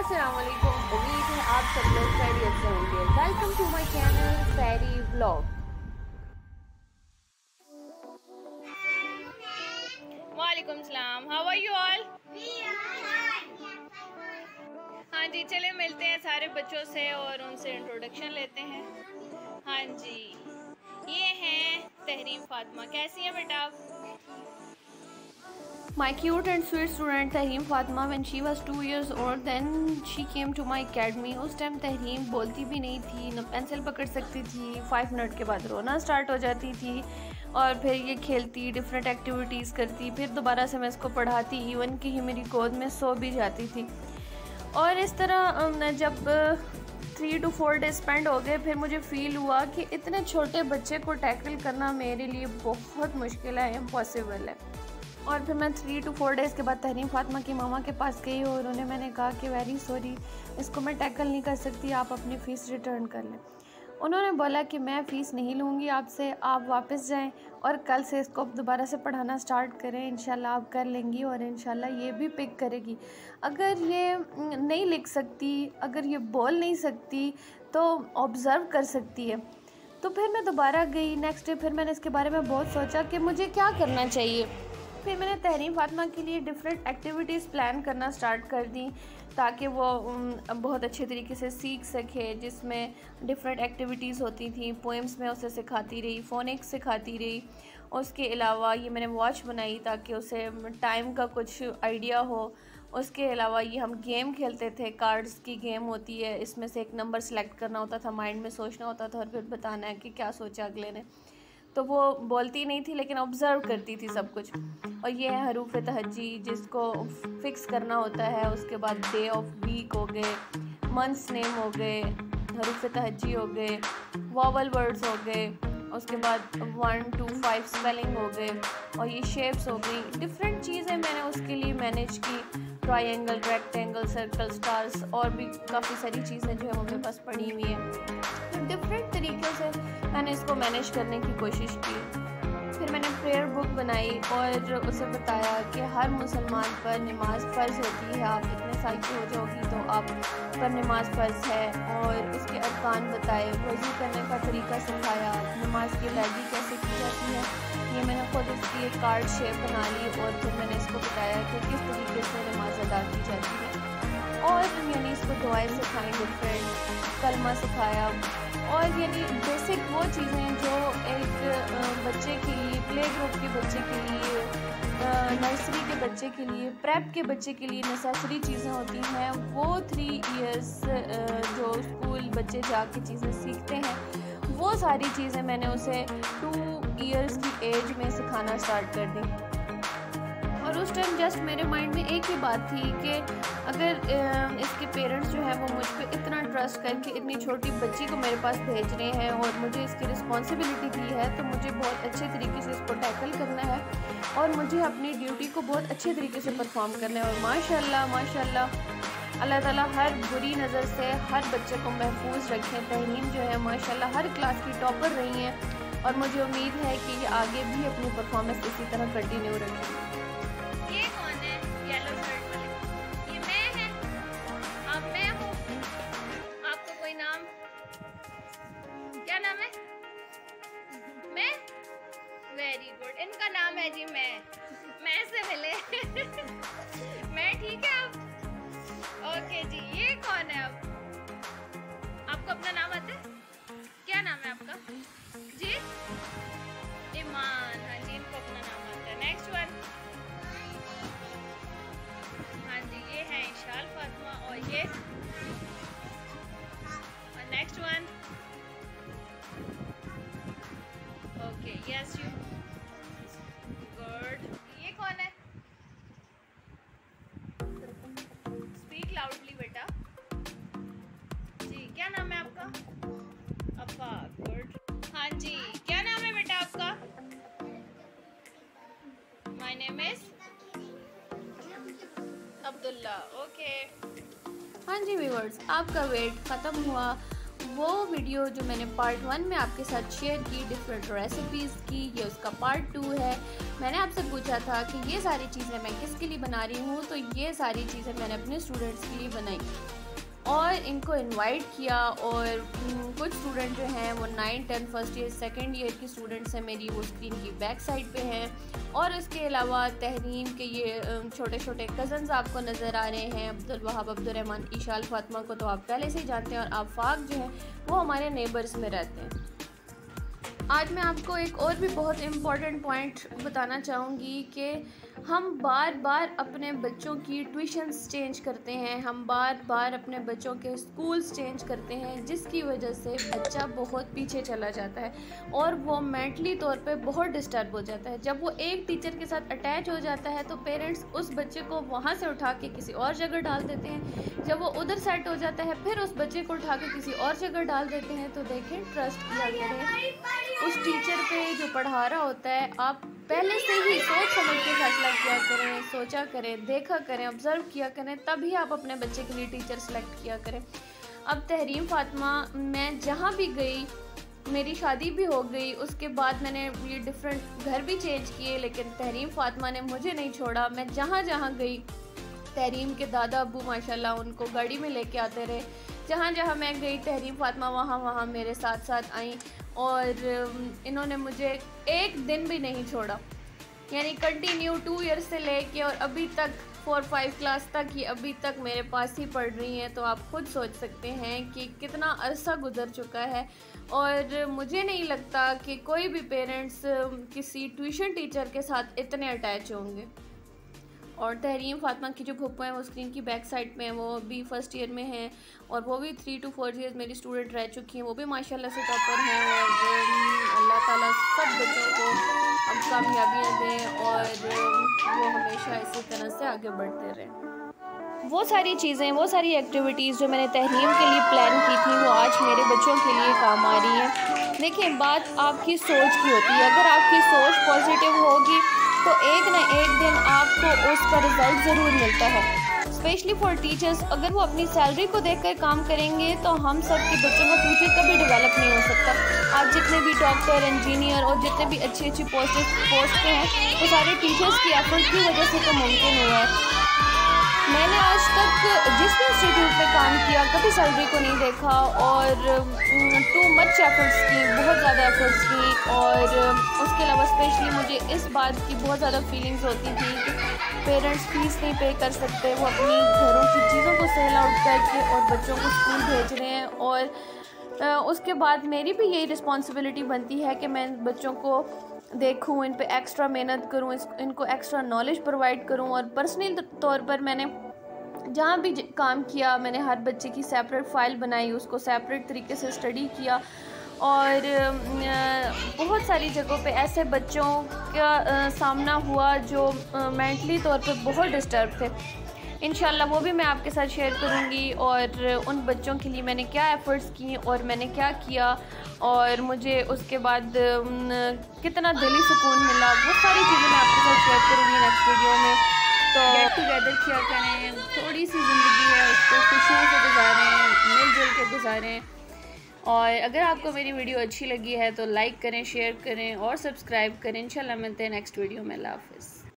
अस्सलाम वालेकुम उम्मीद है आप सब लोग खैरियत से होंगे welcome to my channel fairy vlog वालेकुम सलाम. हाउ आर यू ऑल हाँ जी, चले, मिलते हैं सारे बच्चों से और उनसे इंट्रोडक्शन लेते हैं. हाँ जी. ये हैं तहरीम फातिमा. कैसी हैं बेटा आप? My cute and sweet student Tahrim Fatima, when she was two years old, then she came to my academy. उस टाइम तहरीम बोलती भी नहीं थी, न पेंसिल पकड़ सकती थी फाइव मिनट के बाद रोना स्टार्ट हो जाती थी और फिर ये खेलती डिफरेंट एक्टिविटीज़ करती, फिर दोबारा से मैं इसको पढ़ाती इवन कि ही मेरी गोद में सो भी जाती थी। और इस तरह जब three two four days spend हो गए, फिर मुझे फ़ील हुआ कि इतने छोटे बच्चे को टैकल करना मेरे लिए बहुत मुश्किल है इम्पॉसिबल है। और फिर मैं थ्री टू फोर डेज़ के बाद तहरीम फातिमा की मामा के पास गई और उन्हें मैंने कहा कि वेरी सॉरी इसको मैं टैकल नहीं कर सकती, आप अपनी फ़ीस रिटर्न कर लें। उन्होंने बोला कि, मैं फ़ीस नहीं लूँगी आपसे, आप वापस जाएँ और कल से इसको दोबारा से पढ़ाना स्टार्ट करें इन आप कर लेंगी और इन ये भी पिक करेगी। अगर ये नहीं लिख सकती, अगर ये बोल नहीं सकती तो ऑब्ज़र्व कर सकती है। तो फिर मैं दोबारा गई। नेक्स्ट डे फिर मैंने इसके बारे में बहुत सोचा कि मुझे क्या करना चाहिए? फिर मैंने तहरीम फातिमा के लिए डिफरेंट एक्टिविटीज़ प्लान करना स्टार्ट कर दी ताकि वो बहुत अच्छे तरीके से सीख सके, जिसमें डिफरेंट एक्टिविटीज़ होती थी पोइम्स में उसे सिखाती रही फ़ोनिक्स सिखाती रही। उसके अलावा ये मैंने वॉच बनाई ताकि उसे टाइम का कुछ आइडिया हो। उसके अलावा ये हम गेम खेलते थे कार्ड्स की गेम होती है, इसमें से एक नंबर सेलेक्ट करना होता था माइंड में सोचना होता था और फिर बताना है कि क्या सोचा अगले ने। तो वो बोलती नहीं थी, लेकिन ऑब्ज़र्व करती थी सब कुछ। और ये है हरूफ तहजी जिसको फिक्स करना होता है, उसके बाद डे ऑफ़ वीक हो गए मंथ्स नेम हो गए, हरूफ तहजी हो गए वॉवल वर्ड्स हो गए, उसके बाद वन टू फाइव स्पेलिंग हो गए, और ये शेप्स हो गई। डिफरेंट चीज़ें मैंने उसके लिए मैनेज की ट्राइंगल रेक्टेंगल सर्कल स्टार्स और भी काफ़ी सारी चीज़ें जो है वो मेरे पास पड़ी हुई हैं। मैंने इसको मैनेज करने की कोशिश की। फिर मैंने प्रेयर बुक बनाई और उसे बताया कि हर मुसलमान पर नमाज़ फ़र्ज़ होती है। आप इतने साल की हो जाओगी तो आप पर नमाज़ फ़र्ज़ है। और उसके अरकान बताए, वज़ू करने का तरीका सिखाया, नमाज़ की अदायगी कैसे की जाती है। ये मैंने खुद उसकी एक कार्ड शेप बना ली और फिर मैंने इसको बताया कि किस तरीके से नमाज़ अदा की इसको दुआएँ सिखाएँ डिफरेंट कलमा सिखाया। और यानी बेसिक वो चीज़ें जो एक बच्चे के लिए प्ले ग्रुप के बच्चे के लिए नर्सरी के बच्चे के लिए प्रेप के बच्चे के लिए नेसेसरी चीज़ें होती हैं, वो थ्री इयर्स जो स्कूल बच्चे जाके चीज़ें सीखते हैं, वो सारी चीज़ें मैंने उसे टू इयर्स की एज में सिखाना स्टार्ट कर दी। उस टाइम जस्ट मेरे माइंड में एक ही बात थी कि अगर इसके पेरेंट्स जो है वो मुझ पर इतना ट्रस्ट करके इतनी छोटी बच्ची को मेरे पास भेज रहे हैं और मुझे इसकी रिस्पॉन्सिबिलिटी दी है तो मुझे बहुत अच्छे तरीके से इसको टैकल करना है और मुझे अपनी ड्यूटी को बहुत अच्छे तरीके से परफॉर्म करना है। और माशाल्लाह माशाल्लाह, अल्लाह ताला हर बुरी नज़र से हर बच्चे को महफूज रखें तहरीम जो है माशाल्लाह हर क्लास की टॉपर रही हैं और मुझे उम्मीद है कि ये आगे भी अपनी परफॉर्मेंस इसी तरह कंटिन्यू रखें ओके यस यू गुड ये कौन है? स्पीक लाउडली बेटा। जी, क्या नाम है आपका? अब्बा गुड हाँ जी, क्या नाम है बेटा आपका? My name is Abdullah okay हाँ जी व्यूवर्स आपका वेट ख़त्म हुआ। वो वीडियो जो मैंने पार्ट वन में आपके साथ शेयर की डिफरेंट रेसिपीज़ की, ये उसका पार्ट टू है। मैंने आपसे पूछा था कि ये सारी चीज़ें मैं किसके लिए बना रही हूँ तो ये सारी चीज़ें मैंने अपने स्टूडेंट्स के लिए बनाई। और इनको इनवाइट किया और हम्म, कुछ स्टूडेंट जो हैं वो nine ten first year second year की स्टूडेंट्स हैं मेरी वो स्क्रीन की बैक साइड पे हैं। और इसके अलावा तहरीन के ये छोटे छोटे कज़न्स आपको नज़र आ रहे हैं अब्दुल वहाब अब्दुलरहमान ईशाल फातमा को तो आप पहले से ही जानते हैं और आफाक जो हैं वो हमारे नेबर्स में रहते हैं। आज मैं आपको एक और भी बहुत इंपॉर्टेंट पॉइंट बताना चाहूँगी कि हम बार बार अपने बच्चों की ट्यूशन्स चेंज करते हैं। हम बार बार अपने बच्चों के स्कूल्स चेंज करते हैं, जिसकी वजह से बच्चा बहुत पीछे चला जाता है और वो मेंटली तौर पे बहुत डिस्टर्ब हो जाता है। जब वो एक टीचर के साथ अटैच हो जाता है तो पेरेंट्स उस बच्चे को वहाँ से उठा के किसी और जगह डाल देते हैं। जब वो उधर सेट हो जाता है, फिर उस बच्चे को उठा के किसी और जगह डाल देते हैं तो देखें ट्रस्ट किया उस टीचर पे जो पढ़ा रहा होता है, आप पहले से ही सोच समझ के फैसला किया करें, सोचा करें, देखा करें ऑब्ज़र्व किया करें, तभी आप अपने बच्चे के लिए टीचर सेलेक्ट किया करें। अब तहरीम फातिमा, मैं जहाँ भी गई, मेरी शादी भी हो गई, उसके बाद मैंने ये डिफरेंट घर भी चेंज किए, लेकिन तहरीम फातिमा ने मुझे नहीं छोड़ा। मैं जहाँ जहाँ गई, तहरीम के दादा अबू, माशाल्लाह, उनको गाड़ी में लेके आते रहे। जहाँ जहाँ मैं गई, तहरीम फातिमा वहाँ वहाँ मेरे साथ साथ आई। और इन्होंने मुझे एक दिन भी नहीं छोड़ा। यानी कंटिन्यू टू ईयर्स से लेके और अभी तक फोर फाइव क्लास तक ही अभी तक मेरे पास ही पढ़ रही हैं तो आप खुद सोच सकते हैं कि कितना अरसा गुजर चुका है। और मुझे नहीं लगता कि कोई भी पेरेंट्स किसी ट्यूशन टीचर के साथ इतने अटैच होंगे। और तहरीम फातिमा की जो भुप्पो हैं, वो स्क्रीन की बैक साइड में वो भी फ़र्स्ट ईयर में हैं और वो भी थ्री टू फोर ईयर्स मेरी स्टूडेंट रह चुकी हैं, वो भी माशाल्लाह से टॉपर हैं और अल्लाह ताला सब बच्चों को अब कामयाबियाँ दें और वो हमेशा इसी तरह से आगे बढ़ते रहें। वो सारी चीज़ें, वो सारी एक्टिविटीज़ जो मैंने तहरीम के लिए प्लान की थी, वो आज मेरे बच्चों के लिए काम आ रही है। देखिए, बात आपकी सोच की होती है। अगर आपकी सोच पॉजिटिव होगी तो एक न एक दिन आपको उसका रिज़ल्ट ज़रूर मिलता है। स्पेशली फॉर टीचर्स अगर वो अपनी सैलरी को देखकर काम करेंगे तो हम सब के बच्चों का फ्यूचर कभी डेवलप नहीं हो सकता। आज जितने भी डॉक्टर इंजीनियर और जितने भी अच्छी अच्छी पोस्ट पोस्ट पे हैं, वो तो सारे टीचर्स की एफर्ट की वजह से तो मुमकिन हुआ है। मैंने आज तक जिस भी इंस्टीट्यूट पे काम किया, कभी सैलरी को नहीं देखा और टू मच एफर्ट्स की, बहुत ज़्यादा एफर्ट्स की और उसके अलावा स्पेशली मुझे इस बात की बहुत ज़्यादा फीलिंग्स होती थी कि पेरेंट्स फ़ीस नहीं पे कर सकते, वो अपनी घरों की चीज़ों को सेल आउट करके और बच्चों को स्कूल भेज रहे हैं और उसके बाद मेरी भी यही रिस्पॉन्सिबिलिटी बनती है कि मैं बच्चों को देखूँ, इन पे एक्स्ट्रा मेहनत करूँ इनको एक्स्ट्रा नॉलेज प्रोवाइड करूँ और पर्सनल तौर पर मैंने जहाँ भी काम किया, मैंने हर बच्चे की सेपरेट फ़ाइल बनाई, उसको सेपरेट तरीके से स्टडी किया और बहुत सारी जगहों पे ऐसे बच्चों का सामना हुआ जो मेंटली तौर पे बहुत डिस्टर्ब थे। इन वो भी मैं आपके साथ शेयर करूँगी और उन बच्चों के लिए मैंने क्या एफ़र्ट्स किए और मैंने क्या किया और मुझे उसके बाद कितना दिली सुकून मिला, वो सारी चीज़ें मैं आपके साथ शेयर करूँगी नेक्स्ट वीडियो में। तो गेट टुगेदर किया करें, थोड़ी सी ज़िंदगी है, उसको खुशियों से गुजारें, मिलजुल के गुजारें। और अगर आपको मेरी वीडियो अच्छी लगी है तो लाइक करें, शेयर करें और सब्सक्राइब करें। इंशाल्लाह मिलते हैं नेक्स्ट वीडियो में। अल्लाह हाफ़िज़।